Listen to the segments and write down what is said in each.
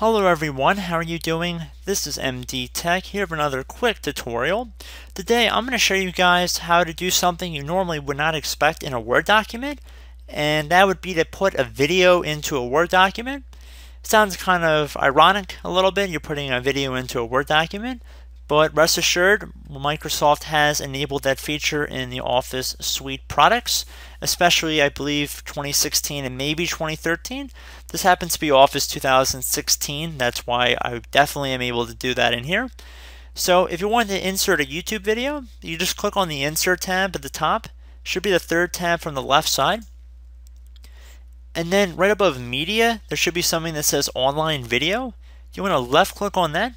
Hello everyone, how are you doing? This is MD Tech here for another quick tutorial. Today I'm going to show you guys how to do something you normally would not expect in a Word document and that would be to put a video into a Word document. Sounds kind of ironic a little bit, you're putting a video into a Word document, but rest assured, Microsoft has enabled that feature in the Office Suite products, especially I believe 2016 and maybe 2013. This happens to be Office 2016, that's why I definitely am able to do that in here. So if you want to insert a YouTube video, you just click on the Insert tab at the top. Should be the third tab from the left side. And then right above Media, there should be something that says Online Video. You want to left click on that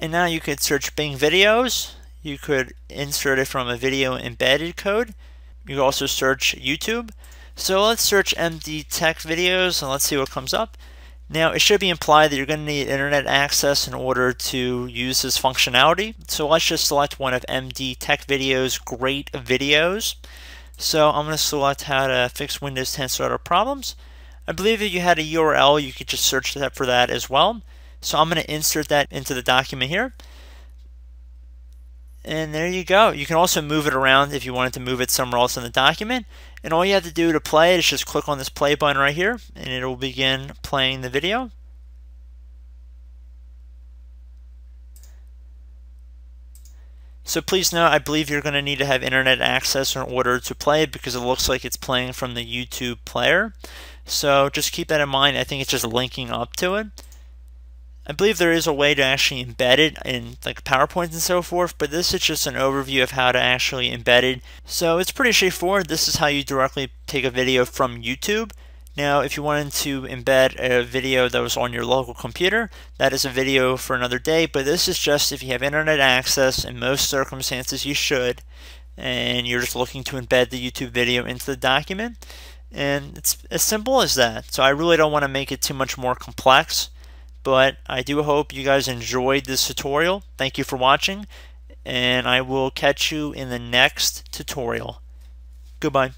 and now you could search Bing Videos. You could insert it from a video embedded code. You could also search YouTube. So let's search MD Tech videos and let's see what comes up. Now it should be implied that you're going to need internet access in order to use this functionality. So let's just select one of MD Tech videos, great videos. So I'm going to select how to fix Windows 10 startup problems. I believe if you had a URL, you could just search that for that as well. So I'm going to insert that into the document here. And there you go. You can also move it around if you wanted to move it somewhere else in the document. And all you have to do to play it is just click on this play button right here and it will begin playing the video. So please note, I believe you're going to need to have internet access in order to play it because it looks like it's playing from the YouTube player. So just keep that in mind. I think it's just linking up to it. I believe there is a way to actually embed it in like PowerPoint and so forth, but this is just an overview of how to actually embed it. So it's pretty straightforward. This is how you directly take a video from YouTube. Now, if you wanted to embed a video that was on your local computer, that is a video for another day, but this is just if you have internet access, in most circumstances you should, and you're just looking to embed the YouTube video into the document. And it's as simple as that. So I really don't want to make it too much more complex. But I do hope you guys enjoyed this tutorial. Thank you for watching, and I will catch you in the next tutorial. Goodbye.